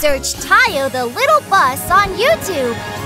Search Tayo the Little Bus on YouTube.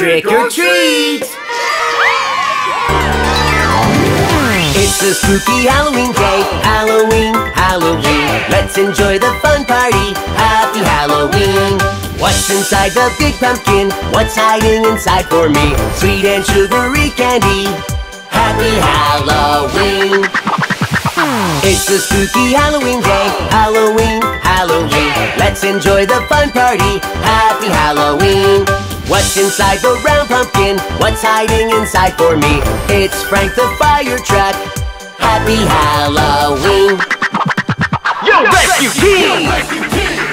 Trick or treat! It's a spooky Halloween day. Halloween, Halloween. Let's enjoy the fun party. Happy Halloween. What's inside the big pumpkin? What's hiding inside for me? Sweet and sugary candy. Happy Halloween. It's a spooky Halloween day. Halloween, Halloween. Let's enjoy the fun party. Happy Halloween. What's inside the round pumpkin? What's hiding inside for me? It's Frank the fire truck. Happy Halloween. Yo, rescue team!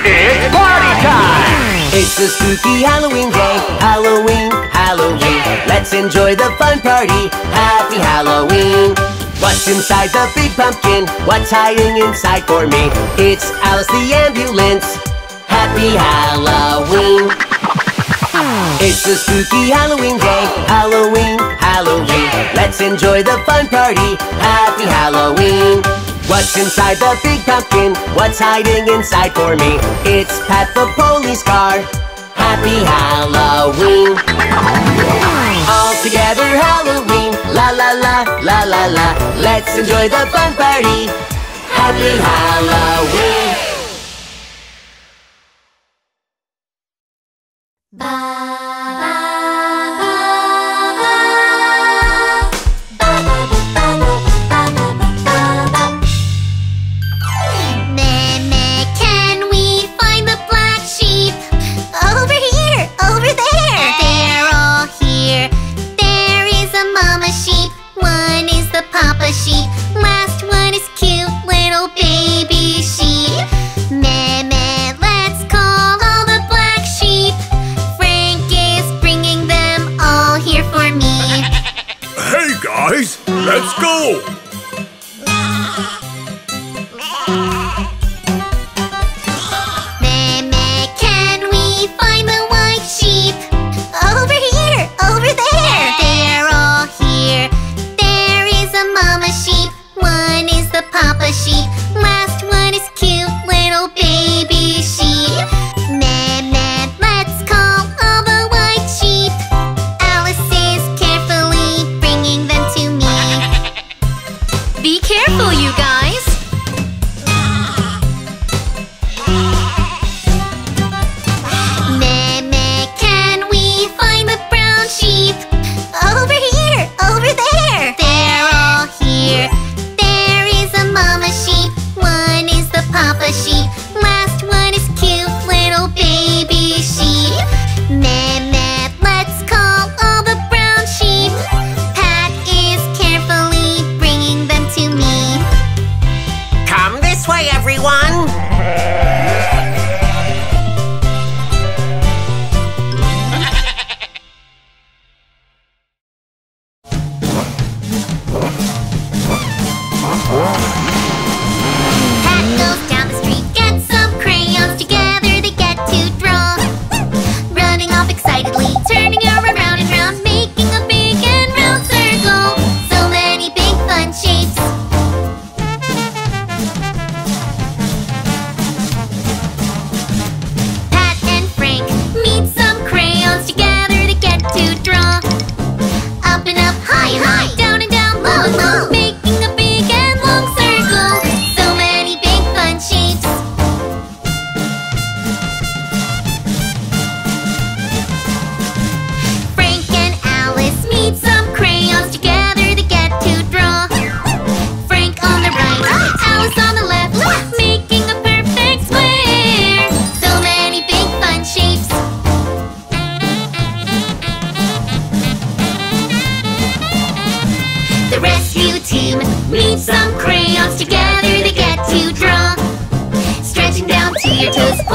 It's party time! It's a spooky Halloween day. Halloween, Halloween. Let's enjoy the fun party. Happy Halloween. What's inside the big pumpkin? What's hiding inside for me? It's Alice the ambulance. Happy Halloween. It's a spooky Halloween day. Halloween, Halloween. Let's enjoy the fun party. Happy Halloween. What's inside the big pumpkin? What's hiding inside for me? It's Pat the police car. Happy Halloween. All together Halloween. La la la la la la. Let's enjoy the fun party. Happy Halloween. Papa sheep.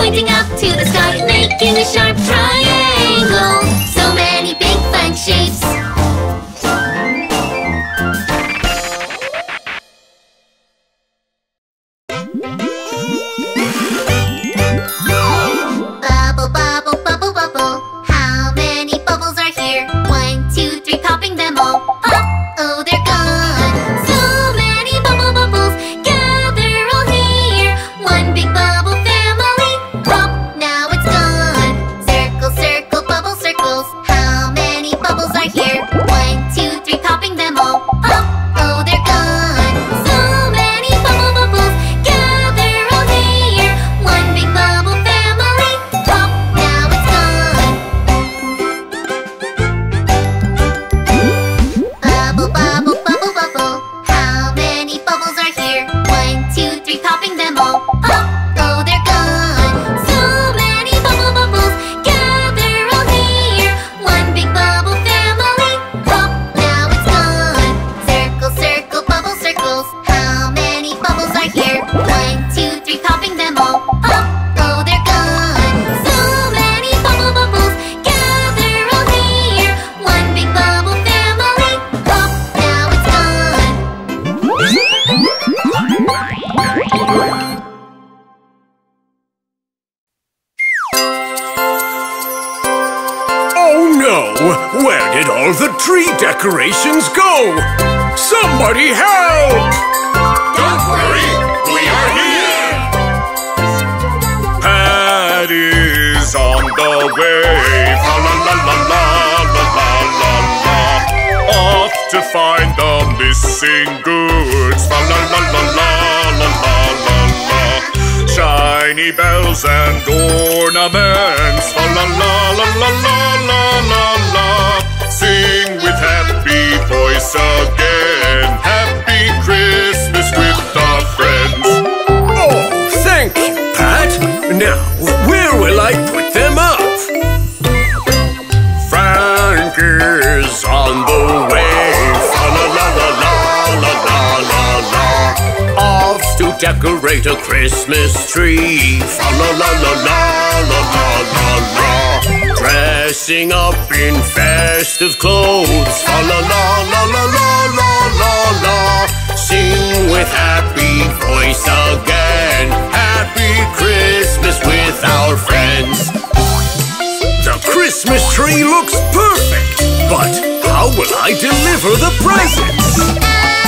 Pointing up to the sky, making a sharp Where did all the tree decorations go? Somebody help! Don't worry, we are here! Pat on the way. Fa la la la la la la la la. Off to find the missing goods. Fa la la la la la la la la. Shiny bells and ornaments. Fa la la la la la la. Again. Happy Christmas with our friends. Oh, thank you, Pat. Now, where will I put them up? Frank is on the way. La la la la la la la la. Off to decorate a Christmas tree. La la la la. Dressing up in festive clothes. Fa la la la la la la la la. Sing with happy voice again. Happy Christmas with our friends. The Christmas tree looks perfect, but how will I deliver the presents?